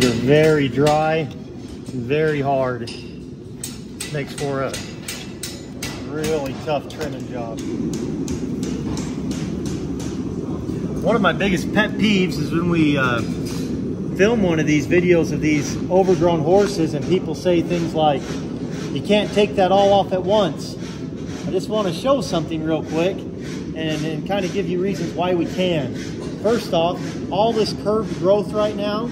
feet are very dry very hard. Makes for a really tough trimming job. One of my biggest pet peeves is when we uh, film one of these videos of these overgrown horses and people say things like, you can't take that all off at once. I just want to show something real quick and, and kind of give you reasons why we can. First off, all this curved growth right now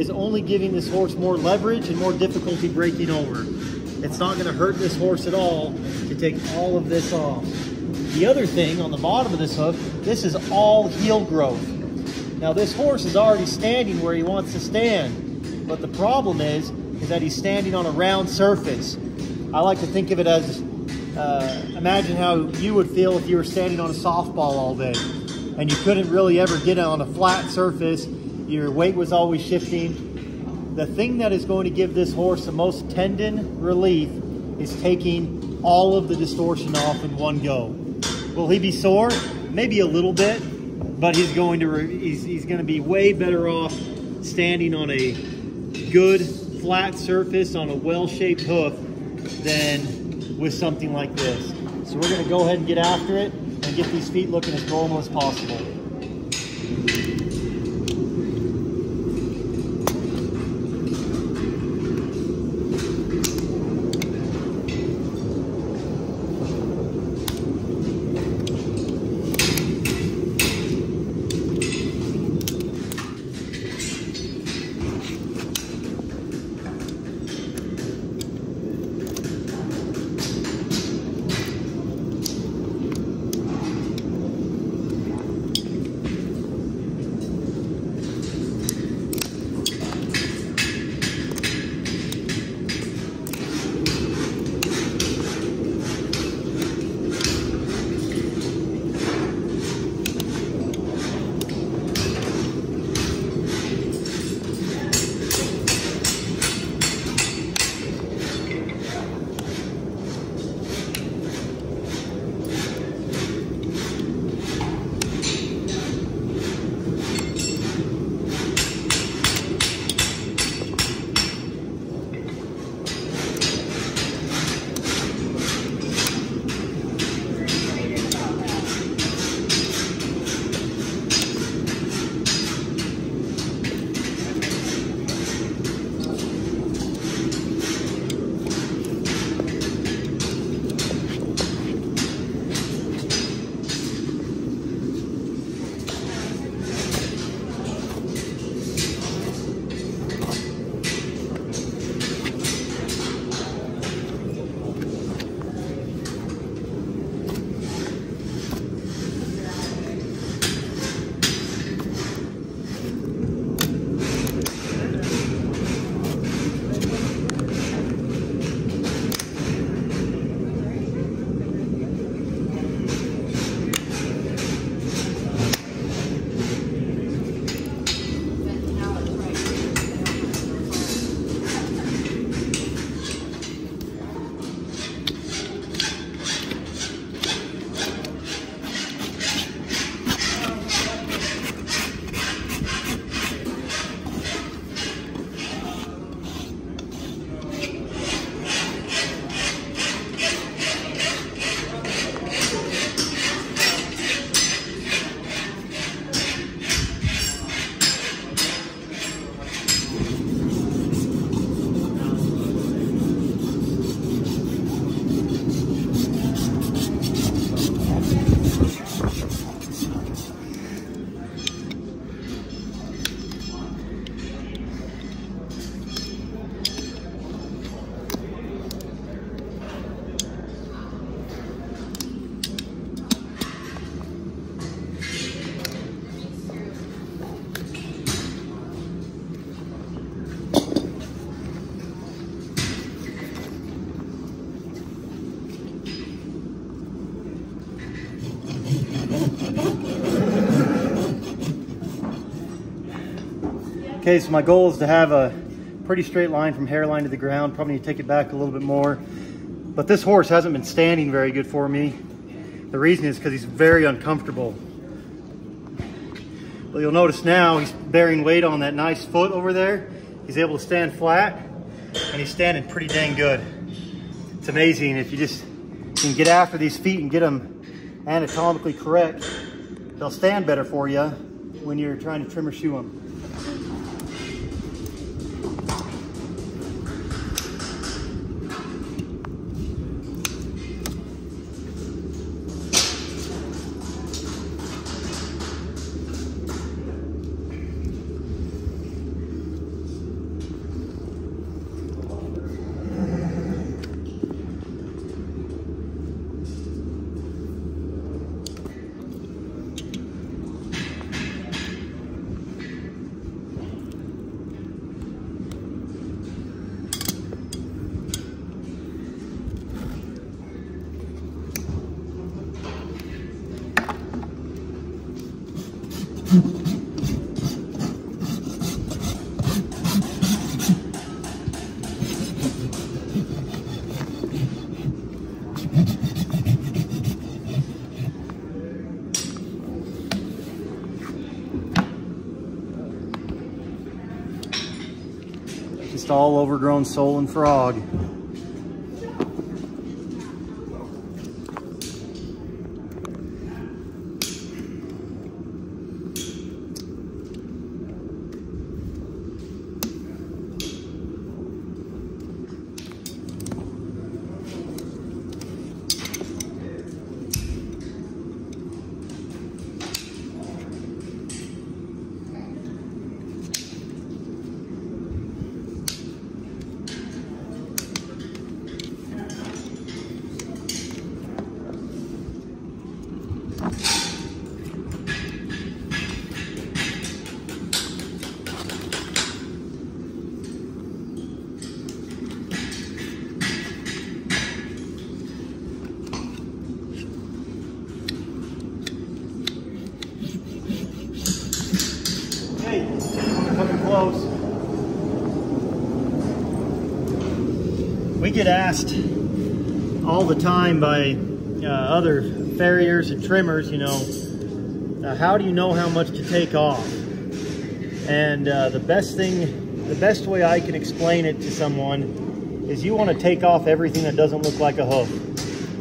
is only giving this horse more leverage and more difficulty breaking over. It's not going to hurt this horse at all to take all of this off. The other thing on the bottom of this hoof, this is all heel growth. Now this horse is already standing where he wants to stand, but the problem is, is that he's standing on a round surface. I like to think of it as, uh, imagine how you would feel if you were standing on a softball all day and you couldn't really ever get on a flat surface, your weight was always shifting. The thing that is going to give this horse the most tendon relief is taking all of the distortion off in one go. Will he be sore? Maybe a little bit, but he's going to he's, he's going to be way better off standing on a good flat surface on a well-shaped hoof than with something like this. So we're going to go ahead and get after it and get these feet looking as normal as possible. Okay, so my goal is to have a pretty straight line from hairline to the ground. Probably need to take it back a little bit more. But this horse hasn't been standing very good for me. The reason is because he's very uncomfortable. But you'll notice now he's bearing weight on that nice foot over there. He's able to stand flat and he's standing pretty dang good. It's amazing if you just can get after these feet and get them anatomically correct, they'll stand better for you when you're trying to trim or shoe them. Just all overgrown sole and frog. Asked all the time by uh, other farriers and trimmers, you know, uh, how do you know how much to take off? And uh, the best thing, the best way I can explain it to someone is you want to take off everything that doesn't look like a hoof.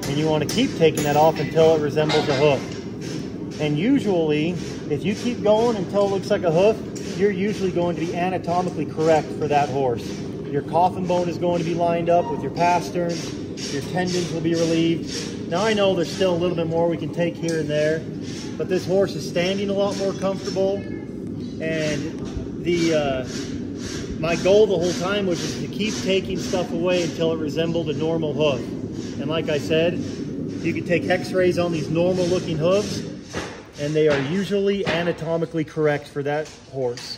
And you want to keep taking that off until it resembles a hoof. And usually, if you keep going until it looks like a hoof, you're usually going to be anatomically correct for that horse. Your coffin bone is going to be lined up with your pasterns, your tendons will be relieved. Now I know there's still a little bit more we can take here and there, but this horse is standing a lot more comfortable. And the uh, my goal the whole time was just to keep taking stuff away until it resembled a normal hoof. And like I said, you can take x-rays on these normal looking hooves and they are usually anatomically correct for that horse.